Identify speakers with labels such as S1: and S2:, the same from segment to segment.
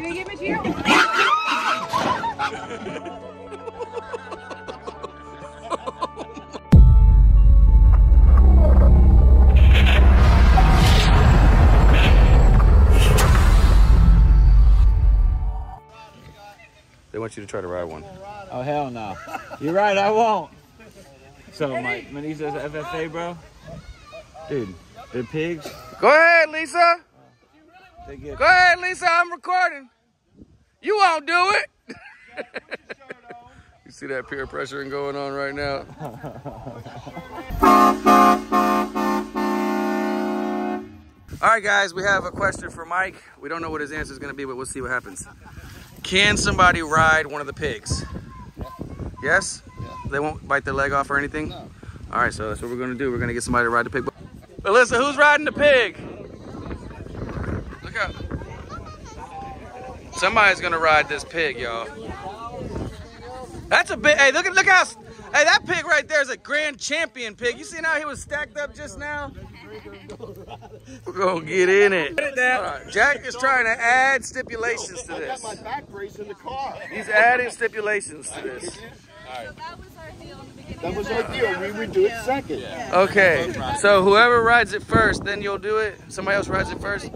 S1: You gonna give it to you?
S2: They want you to try to ride one.
S3: Oh hell no. You're right, I won't. So my when he says FFA, bro, dude, the pigs,
S2: Go ahead, Lisa.
S3: They get
S2: Go ahead, Lisa. I'm recording. You won't do it. you see that peer pressuring going on right now? All right, guys, we have a question for Mike. We don't know what his answer is going to be, but we'll see what happens. Can somebody ride one of the pigs? Yes? They won't bite their leg off or anything? All right, so that's what we're going to do. We're going to get somebody to ride the pig. Alyssa, who's riding the pig? Look out. Somebody's gonna ride this pig, y'all. That's a big. Hey, look at look how. Hey, that pig right there is a grand champion pig. You seen how he was stacked up just now? We're gonna get in it. All right, Jack is trying to add stipulations to this.
S4: my back brace in the car.
S2: He's adding stipulations to this.
S4: That was our deal. We would do it second.
S2: Okay, so whoever rides it first, then you'll do it. Somebody else rides it first.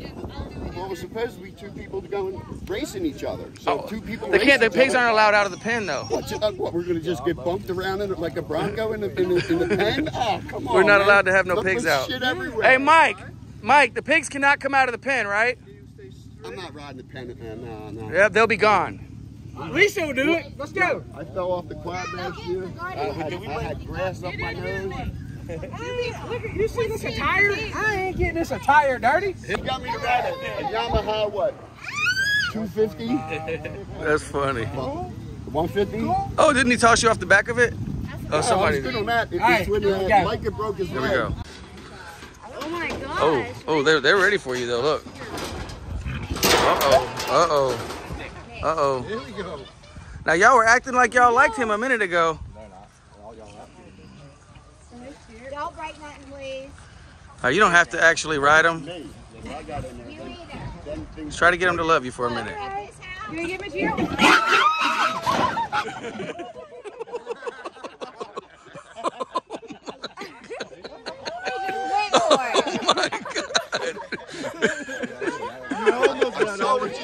S4: Well, it was supposed to be two people to going racing each other. So two people.
S2: Oh, They can't. The pigs
S4: other.
S2: aren't allowed out of the pen though.
S4: What, you- uh, what, we're going to just get bumped around in it like a Bronco in the, in the, in the pen? Oh, come on.
S2: We're not
S4: man.
S2: allowed to have no
S4: Look,
S2: pigs out.
S4: Shit everywhere.
S2: Hey, Mike. Mike, the pigs cannot come out of the pen, right?
S4: I'm not riding the pen. No, no.
S2: Yeah, they'll be gone.
S3: Lisa will do it. Let's go.
S4: I fell off the quad last year. I had, I had grass up my nose.
S3: Look you see this attire? I ain't getting this attire dirty.
S4: You got me to ride a, a Yamaha, what? 250?
S2: That's funny.
S4: 150?
S2: Oh, didn't he toss you off the back of it? Oh,
S4: I
S2: somebody.
S4: was on that. It,
S3: All right,
S4: it's when
S3: here we
S4: uh,
S3: go.
S4: Broke his
S2: There we go.
S1: Oh my gosh.
S2: Oh, oh, they're they're ready for you though. Look. Uh oh. Uh oh. Uh oh.
S4: Here we go.
S2: Now y'all were acting like y'all liked him a minute ago.
S1: Don't break nothing, please.
S2: Uh, you don't have to actually ride him.
S4: Me. I got in there.
S1: You either.
S4: Them things
S2: Just try to get them to love you for a minute.
S1: You gonna give it to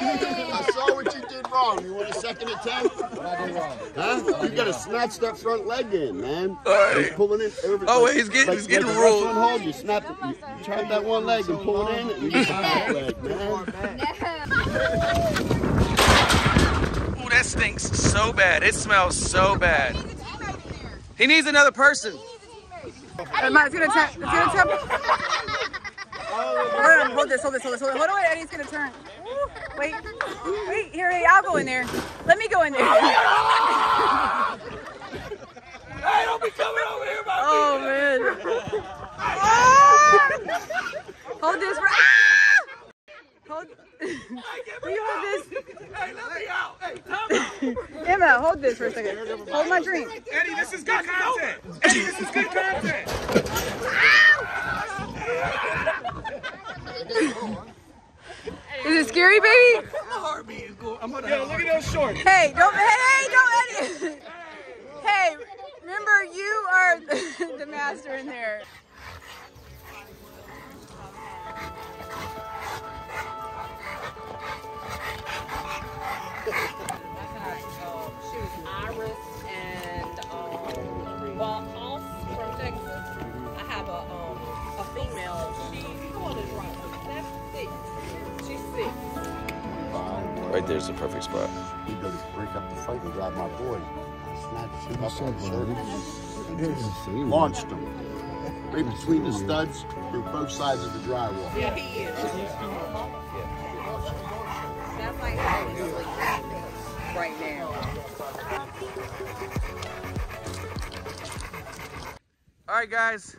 S1: you?
S4: I saw what you I saw what you did wrong. You want a second attempt? Huh? You gotta snatch that front leg in, man.
S2: Alright.
S4: He's pulling it over.
S2: Oh,
S4: like-
S2: he's getting-
S4: like-
S2: he's getting
S4: like
S2: rolled.
S4: wrestling hold. You snap it. You, you chop that one leg and pull it in, and you the back leg, man.
S2: Ooh, that stinks so bad. It smells so bad. He needs another person.
S5: Matt, it's gonna turn. It's gonna turn. Hold on, hold this, hold this, hold this, hold it. Hold on, Eddie's gonna turn. Wait, wait, here, hey, I'll go in there. Let me go in there.
S2: Hey, don't be coming over here, my
S5: Oh man. Ah! Hold this. For, ah! Hold. You hold this?
S2: Hey, let me out. Hey,
S5: Emma, hold this for a second. Hold my drink.
S2: Eddie, this is good content. Eddie, this is good content.
S5: Is it scary, baby?
S2: Yo, look at those shorts.
S5: Hey, don't. Hey, don't, Eddie. Hey, remember you are the master in there.
S6: Right
S2: there's the perfect spot.
S4: You go break up the fight and grab my boy. Snatched him up on the shirt and launched him. Right between the studs through both sides of the drywall.
S6: Yeah, he is. That's like how he's right now.
S2: All right, guys.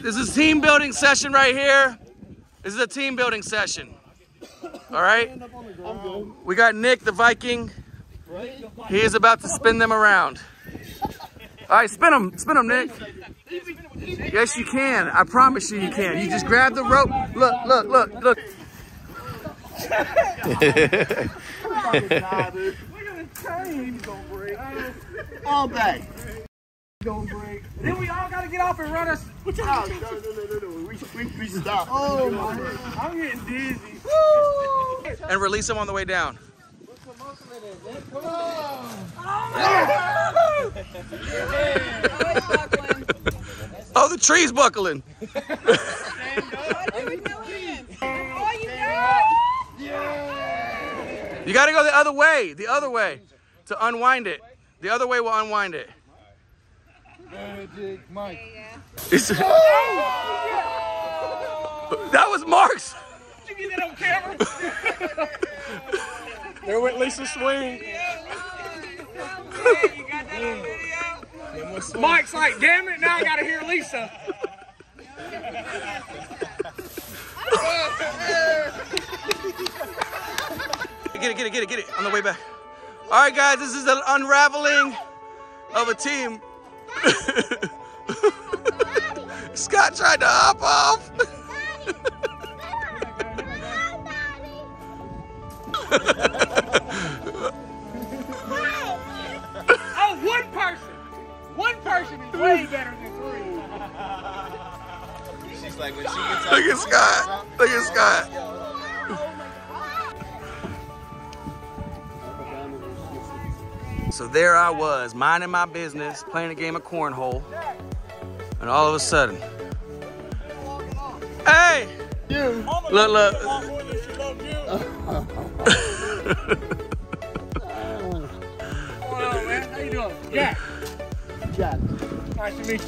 S2: This is team building session right here. This is a team building session. All right. We got Nick, the Viking. He is about to spin them around. All right, spin them, spin them, Nick. Yes, you can. I promise you, you can. You just grab the rope. Look, look, look, look.
S4: All day.
S7: Then we all gotta get off and run us.
S4: Oh, no, no, no, no, no. We, we, we stop.
S7: Oh my! God. I'm getting dizzy.
S2: and release them on the way down. Oh, the tree's buckling. You gotta go the other way, the other way to unwind it. The other way will unwind it. It's- that was Mark's.
S7: Did you get that on camera? there went Lisa Swing. Mm. Mike's like, damn it, now I gotta hear Lisa.
S2: Get it, get it, get it, get it on the way back. All right, guys, this is the unraveling of a team. Scott tried to hop off.
S7: Oh, one person. One person is way better than three.
S2: Look at Scott. Look at Scott. There I was, minding my business, playing a game of cornhole, and all of a sudden, hey! You. Look, look.
S7: What's man? How you doing? Jack.
S4: Jack.
S7: Nice to meet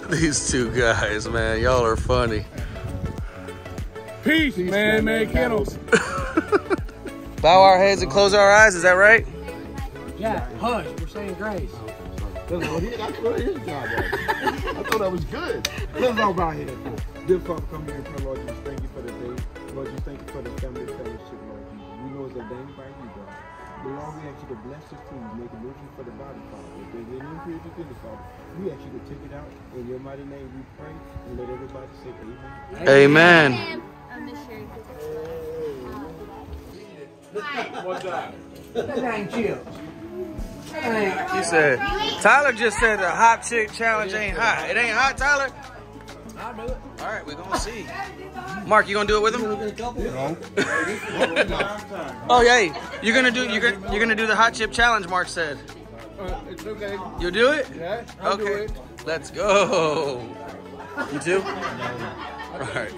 S7: you.
S2: These two guys, man, y'all are funny.
S7: Peace, man, man, kennels.
S2: Bow our heads and close our eyes, is that right?
S7: Jack, hush. We're saying grace.
S4: That's what he- that's what his job was. I thought that was good.
S7: Let's all bow here.
S8: Dear Father, come here and pray, Lord Jesus. Thank you for the day. Lord Jesus, thank you for the family fellowship, Lord Jesus. We know it's ordained by you, God. But Lord, we ask you to bless this food, make it nutrient for the body, Father. If there's any impurity in it, Father, we ask you to take it out. In your mighty name we pray, and let everybody say amen.
S2: Amen. He said, Tyler just said the hot chip challenge ain't hot. It ain't hot, Tyler? I'll do it. All right, we're going to see. Mark, you gonna do it with him? oh, yeah. You're gonna do you're gonna you're gonna do the hot chip challenge. Mark said.
S8: Uh, it's okay.
S2: You'll do it?
S8: Yeah, I'll do
S2: Okay.
S8: it.
S2: Let's go. You too? All right.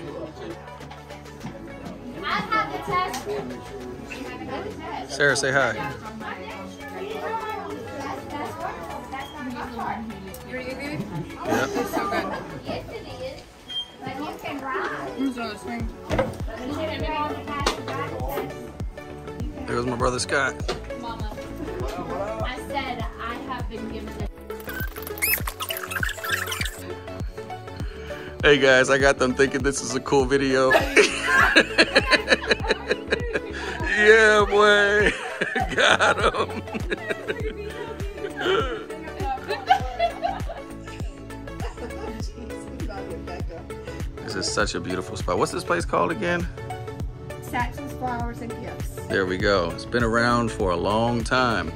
S9: I have the test.
S2: Sarah, say hi.
S5: Pretty good? It's so good.
S9: Yes, it is. But you can ride.
S5: Swing.
S2: My brother Scott.
S9: Mama. I said I have been given
S2: Hey guys, I got them thinking this is a cool video. yeah, boy. got him. Is such a beautiful spot. What's this place called again?
S1: Saxon's flowers and gifts.
S2: There we go. It's been around for a long time.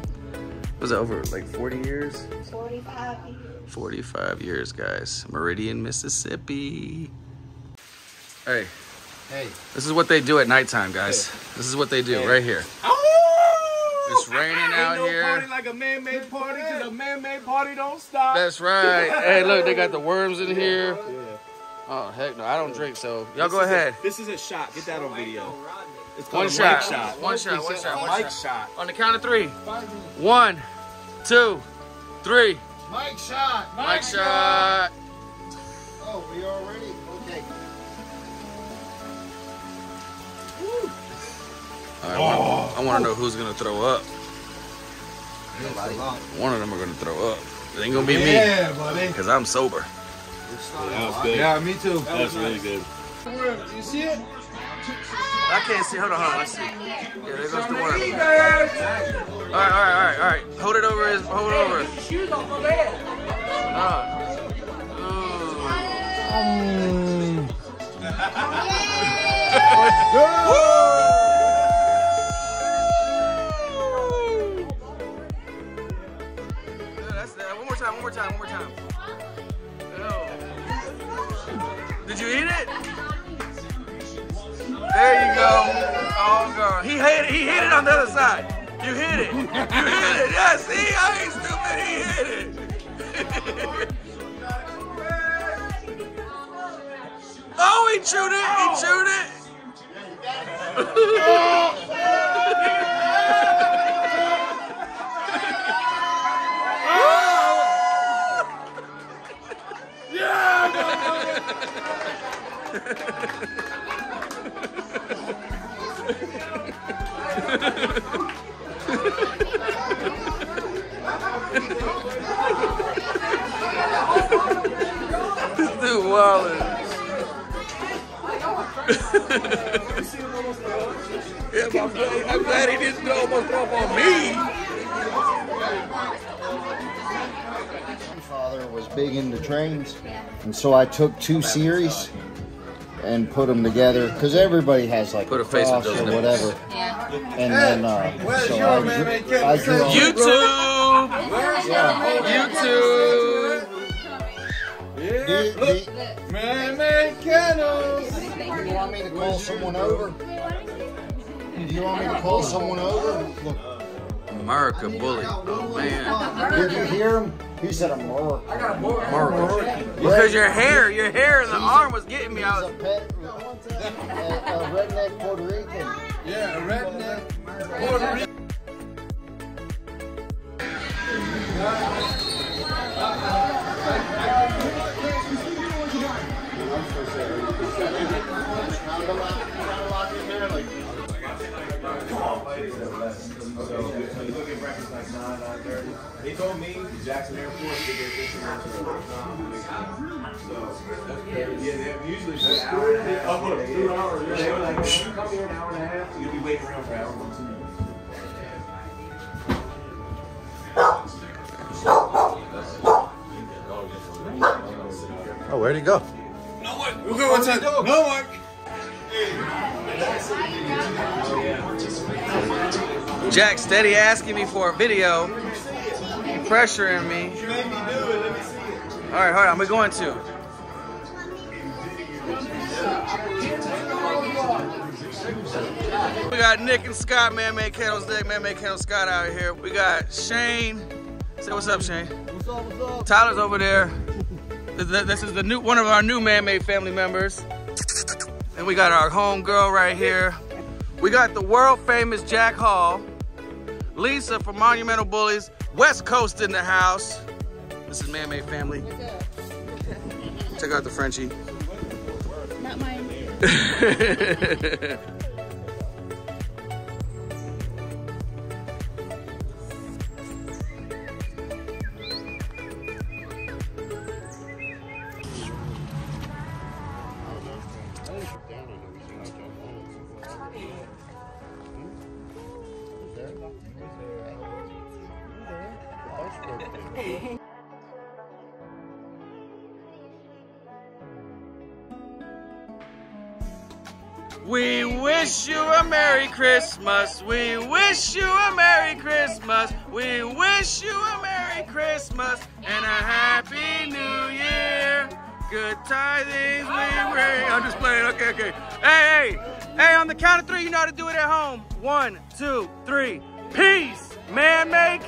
S2: Was it over like 40 years?
S1: 45 years.
S2: 45 years, guys. Meridian, Mississippi. Hey,
S4: Hey.
S2: this is what they do at nighttime, guys. This is what they do right here. Oh! It's raining out
S7: Ain't no party
S2: here.
S7: like a man-made party, cause a man-made party don't stop.
S2: That's right. Hey, look, they got the worms in here. Oh, heck no. I don't drink, so y'all go ahead.
S7: This is a shot. Get that on video. It's
S2: One
S7: called a
S2: shot.
S7: Mike shot.
S2: One shot. One shot. One
S7: Mike
S2: shot.
S7: shot.
S2: On the count of three. One, two, three.
S4: Mike shot.
S2: Mike shot.
S4: Oh, we already? Okay.
S2: All right, I wanna- I want to know who's going to throw up. One of them are going to throw up. It ain't going to be me
S8: Yeah, buddy.
S2: because I'm sober.
S7: That was good.
S8: Yeah, me too.
S7: That's really good.
S8: You see it?
S2: I can't see. Hold on, hold on. Let's see. Yeah, there goes the worm. All right, all right, all right, all right. Hold it over his. Hold it over.
S7: Shoes off my bed.
S2: Uh, ooh. Yeah, Did you eat it? There you go. Oh, girl. He hit it. He hit it on the other side. You hit it. You hit it. Yeah, see? I ain't stupid. He hit it. oh, he chewed it. He chewed it. This dude wildin'. yeah, I'm glad, he didn't almost up on me.
S10: My father was big into trains, and so I took two series and put them together because everybody has like
S2: Put a
S10: a
S2: face with
S10: cross
S2: those
S10: or
S2: nipples.
S10: whatever. And then uh, so I, drew, I drew on
S2: YouTube. YouTube.
S10: Do, do,
S7: Man, man, kennels.
S10: do you want me to call someone over? Do you want me to call someone over? Look,
S2: America bully. Oh man.
S10: did you hear him? He said a mark. I got America.
S2: America. Because your hair, your hair in the arm was getting me. I was.
S10: a pet, a, a redneck Puerto Rican.
S7: Yeah, a redneck. Puerto
S8: They told me Jackson Air Force their fishing lunch at So, yeah, they usually an hour and a half. Oh, two hours. They were like, if you come here an hour and a half, you'll be waiting around for hours.
S4: Oh, where'd he go? No one.
S7: We're going to no one.
S2: Jack steady asking me for a video, pressuring me. All right, hold on. We're going to. We got Nick and Scott, Man Made Kennels Dick, Man Made Kennel Scott out here. We got Shane. Say what's up, Shane. What's up, what's up? Tyler's over there. Th- th- This is the new one of our new Man Made family members. And we got our home girl right here. We got the world famous Jack Hall. Lisa from Monumental Bullies. West Coast in the house. This is Man Made Family. Check out the Frenchie.
S5: Not mine.
S2: We wish you a Merry Christmas. We wish you a Merry Christmas. We wish you a Merry Christmas and a Happy New Year. Good tidings we bring. I'm just playing. Okay, okay. Hey, hey, hey, on the count of three, you know how to do it at home. One, two, three. Peace. Man made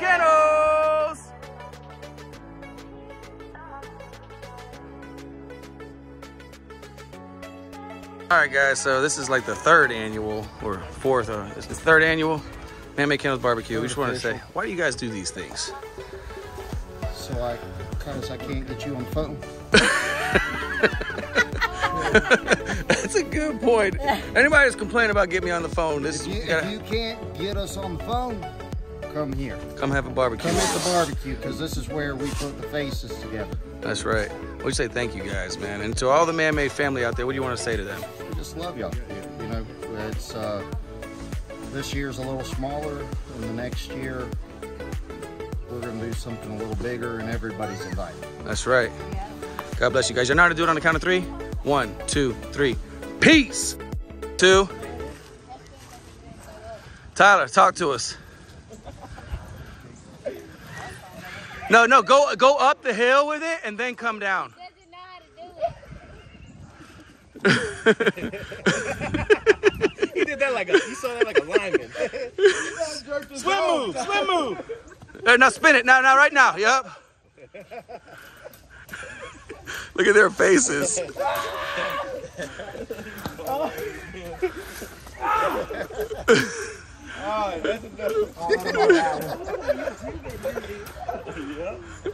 S2: All right, guys. So this is like the third annual or fourth, or it's the third annual Man Made Kennels Barbecue. We just want to say, why do you guys do these things?
S10: So I, because I can't get you on the phone.
S2: That's a good point. Anybody that's complaining about getting me on the phone, this
S10: If you,
S2: you gotta
S10: if you can't get us on the phone, come here.
S2: come have a barbecue.
S10: Come at the barbecue because this is where we put the faces together.
S2: That's right. We say thank you guys, man. And to all the Man Made family out there, what do you want to say to them?
S10: We just love y'all. You, know, it's uh, this year's a little smaller, and the next year we're gonna do something a little bigger, and everybody's invited.
S2: That's right. God bless you guys. You know how to do it on the count of three? One, two, three. Peace. Two, Tyler, talk to us. No, no, go go up the hill with it and then come down.
S7: he did that like a, he saw that like a lineman. swim move, swim move.
S2: There, now spin it. Now, now, right now. Yep. Look at their faces.
S7: Oh, that's enough.